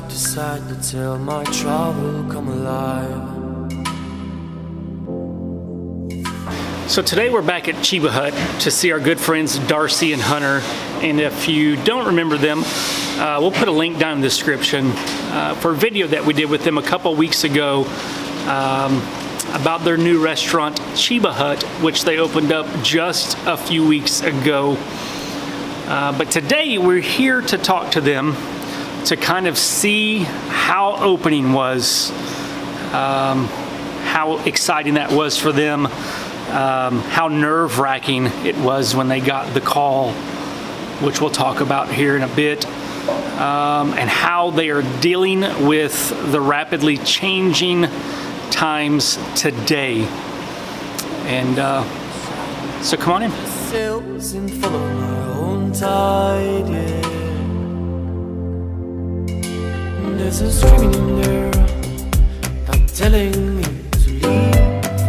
side to side until my travel come alive. So today we're back at Cheba Hut to see our good friends Darcy and Hunter. And if you don't remember them, uh, we'll put a link down in the description uh, for a video that we did with them a couple weeks ago um, about their new restaurant, Cheba Hut, which they opened up just a few weeks ago. Uh, but today we're here to talk to them to kind of see how opening was, um, how exciting that was for them, um, how nerve wracking it was when they got the call, which we'll talk about here in a bit, um, and how they are dealing with the rapidly changing times today. And uh, so come on in. Yeah. There's a screaming in there that telling me to leave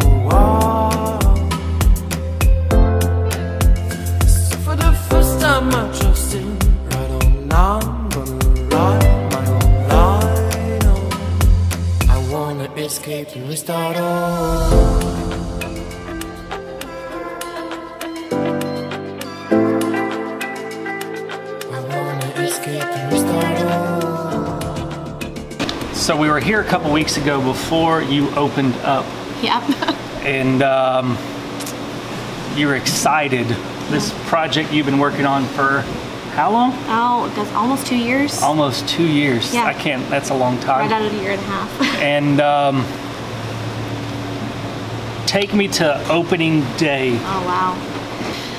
for a while. So for the first time I trust him right on now I'm gonna ride my own line. I wanna escape and restart all. So we were here a couple weeks ago before you opened up, Yep. and um, you were excited. This project you've been working on for how long? oh, that's almost two years. Almost two years. Yeah. I can't. That's a long time. right out of a year and a half. and um, take me to opening day. oh wow.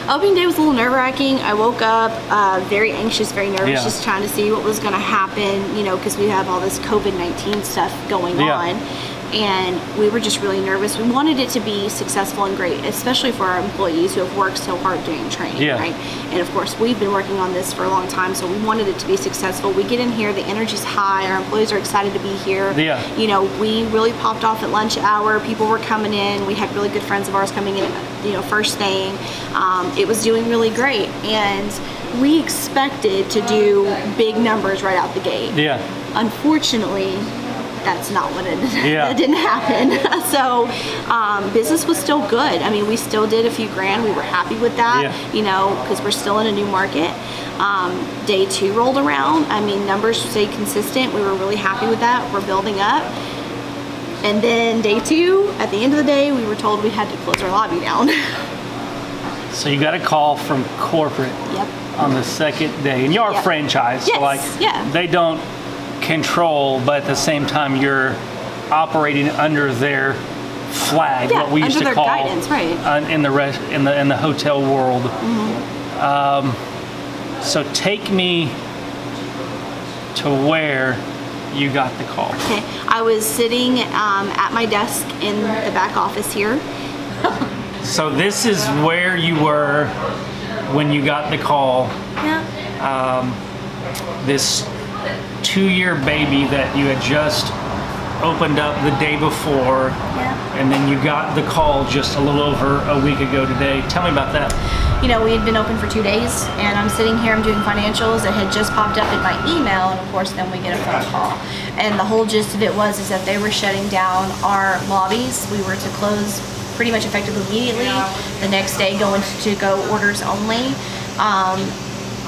Opening day was a little nerve wracking. I woke up uh, very anxious, very nervous, Yeah. just trying to see what was going to happen, you know, because we have all this COVID 19 stuff going Yeah. on. And we were just really nervous. We wanted it to be successful and great, especially for our employees who have worked so hard doing training, Yeah. right? And of course, we've been working on this for a long time, so we wanted it to be successful. We get in here, the energy's high, our employees are excited to be here. Yeah. You know, we really popped off at lunch hour. People were coming in. We had really good friends of ours coming in, you know, first thing. Um, it was doing really great. And we expected to do big numbers right out the gate. Yeah. Unfortunately, that's not what it Yeah. that didn't happen. so um, business was still good. I mean, we still did a few grand. We were happy with that, Yeah. you know, because we're still in a new market. Um, day two rolled around. I mean, numbers stayed consistent. We were really happy with that. We're building up. And then day two, at the end of the day, we were told we had to close our lobby down. So you got a call from corporate yep. on the second day, and you are Yeah. franchised, so like yeah. they don't control, but at the same time you're operating under their flag, Yeah, what we used under to their call guidance, right. uh, in the rest in the in the hotel world. Mm-hmm. Um, so take me to where you got the call. Okay. I was sitting um, at my desk in the back office here. So this is where you were when you got the call. Yeah. Um, This two-year baby that you had just opened up the day before, Yeah. and then you got the call just a little over a week ago today. Tell me about that. you know, we had been open for two days, and I'm sitting here, I'm doing financials. It had just popped up in my email, and of course, then we get a phone call. And the whole gist of it was is that they were shutting down our lobbies. We were to close pretty much effectively immediately. The next day, going to go orders only. Um,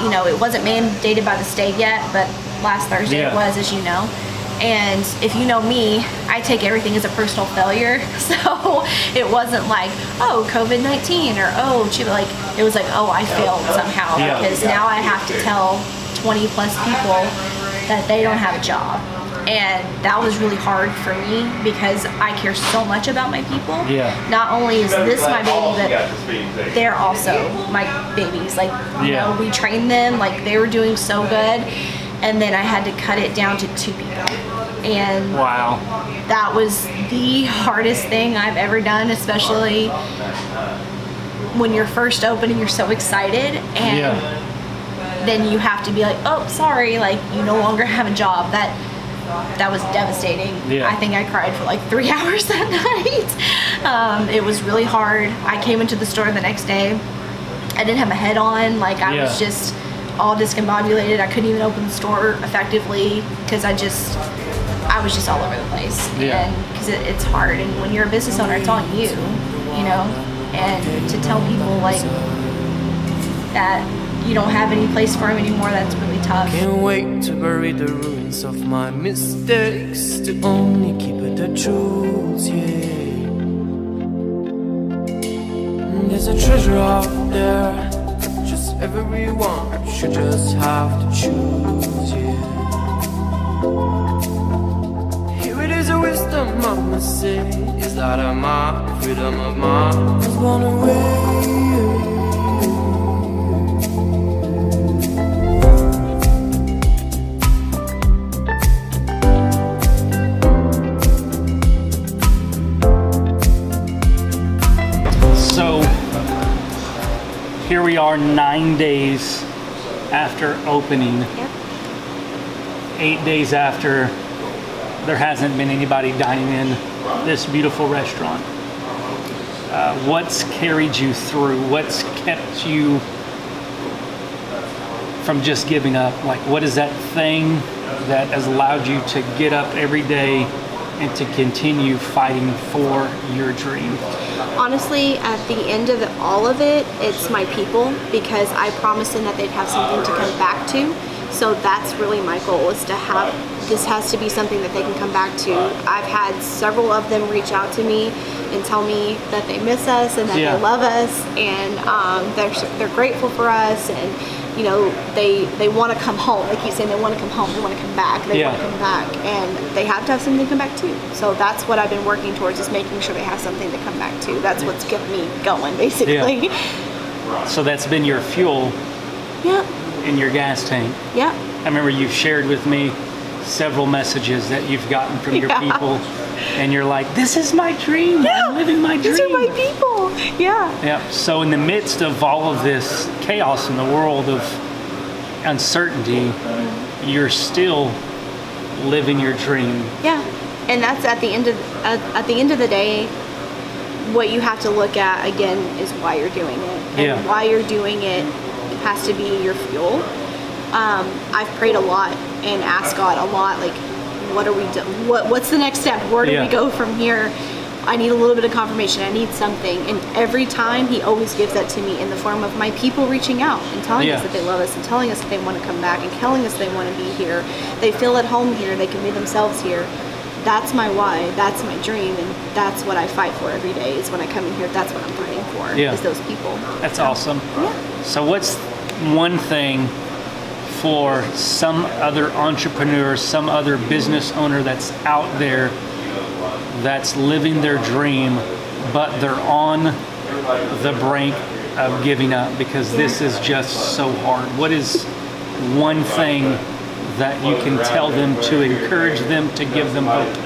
you know, it wasn't mandated by the state yet, but last Thursday Yeah. it was, as you know. And if you know me, I take everything as a personal failure. So it wasn't like, oh, COVID 19 or oh, gee, like, it was like, oh, I failed somehow Yeah. because now I have to tell 20 plus people that they don't have a job. And that was really hard for me because I care so much about my people. Yeah. Not only is this my baby, but they're also my babies. Like, you Yeah. know, we trained them, like, they were doing so good. And then I had to cut it down to two people. And Wow. that was the hardest thing I've ever done, especially when you're first opening, you're so excited. And Yeah. then you have to be like, oh, sorry, like, you no longer have a job. That that was devastating. Yeah. I think I cried for like three hours that night. Um, it was really hard. I came into the store the next day. I didn't have a head on. Like I was just all discombobulated. I couldn't even open the store effectively because I just, I was just all over the place. Yeah. And because it, it's hard, and when you're a business owner, it's on you, you know. And to tell people like that you don't have any place for them anymore, that's really tough. Can't wait to bury the ruins of my mistakes To only keep it the truth, yeah. There's a treasure out there Just everyone should just have to choose, yeah. Here it is a wisdom I must say Is that of my freedom of mind. Was born away nine days after opening, Yep. eight days after there hasn't been anybody dining in this beautiful restaurant. Uh, what's carried you through? What's kept you from just giving up? Like, what is that thing that has allowed you to get up every day and to continue fighting for your dream? Honestly, at the end of it, all of it, it's my people because I promised them that they'd have something to come back to. So that's really my goal is to have this has to be something that they can come back to. I've had several of them reach out to me and tell me that they miss us and that Yeah. they love us and um, they're they're grateful for us and you know they they want to come home. They keep saying they want to come home, they want to come back, they Yeah. want to come back, and they have to have something to come back to. So that's what I've been working towards is making sure they have something to come back to. That's what's kept me going, basically. Yeah. So that's been your fuel Yeah, in your gas tank. yeah, I remember you've shared with me several messages that you've gotten from your Yeah. people, and you're like, "This is my dream. yeah. I'm living my dream." These are my people. Yeah, Yeah. So in the midst of all of this chaos in the world of uncertainty, you're still living your dream. yeah. And that's at the end of at, at the end of the day. What you have to look at again is why you're doing it, and Yeah. why you're doing it has to be your fuel. Um, I've prayed a lot and asked God a lot, like, what are we do? What what's the next step? Where do Yeah. we go from here? I need a little bit of confirmation. I need something, and every time He always gives that to me in the form of my people reaching out and telling Yeah. us that they love us and telling us that they want to come back and telling us they want to be here. They feel at home here. They can be themselves here. That's my why. That's my dream, and that's what I fight for every day. Is when I come in here, that's what I'm fighting for. Yeah. Is those people. That's awesome. Yeah. So what's one thing for some other entrepreneur, some other business owner that's out there that's living their dream, but they're on the brink of giving up because this is just so hard? What is one thing that you can tell them to encourage them to give them hope?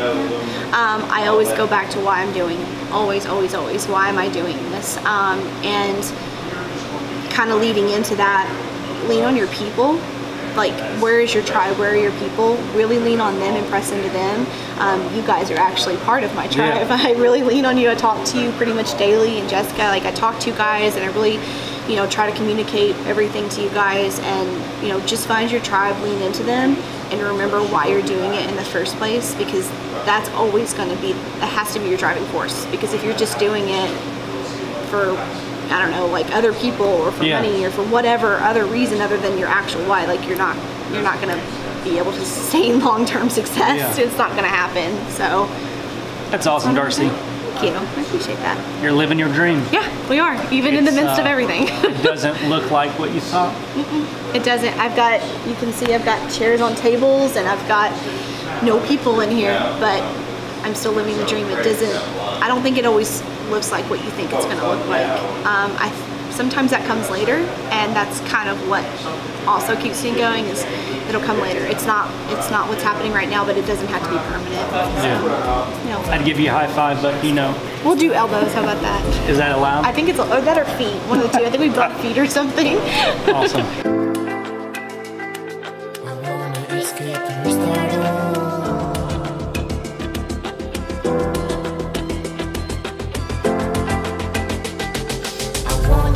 um, I always go back to why I'm doing. Always, always, always. Why am I doing this? Um, and kind of leading into that, lean on your people. Like, where is your tribe? Where are your people? Really lean on them and press into them. Um, you guys are actually part of my tribe. Yeah. I really lean on you. I talk to you pretty much daily. And Jessica, like, I talk to you guys and I really, you know, try to communicate everything to you guys. And, you know, just find your tribe, lean into them, and remember why you're doing it in the first place because that's always going to be, that has to be your driving force. Because if you're just doing it for I don't know, like other people or for Yeah. money or for whatever other reason other than your actual why, like you're not you're not gonna be able to sustain long term success. Yeah. It's not gonna happen. So That's awesome, Darcy. thank you. I appreciate that. You're living your dream. Yeah, we are, even in the It's, midst of uh, everything. It doesn't look like what you thought. it doesn't I've got you can see I've got chairs on tables and I've got no people in here, but I'm still living the dream. It doesn't I don't think it always looks like what you think it's gonna look like. Um, I sometimes that comes later and that's kind of what also keeps me going is it'll come later. It's not it's not what's happening right now, but it doesn't have to be permanent. Yeah. You know, I'd give you a high five, but you know, we'll do elbows. How about that? is that allowed? I think it's or that or feet. One of the two. I think we brought feet or something. awesome.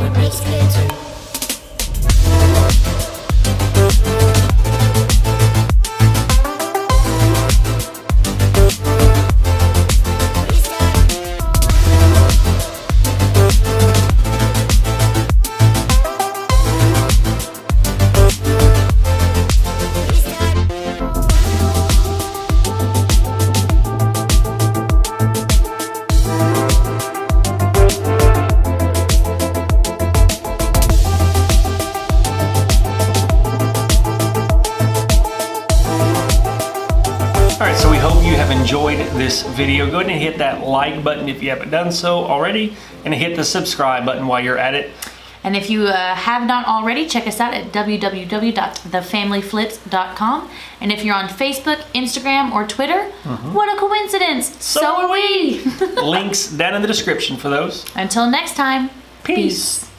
I wanna escape to video, go ahead and hit that like button if you haven't done so already, and hit the subscribe button while you're at it. And if you uh, have not already, check us out at www.thefamilyflips.com. And if you're on Facebook, Instagram, or Twitter, what a coincidence! So, So are we! Links down in the description for those. Until next time, Peace.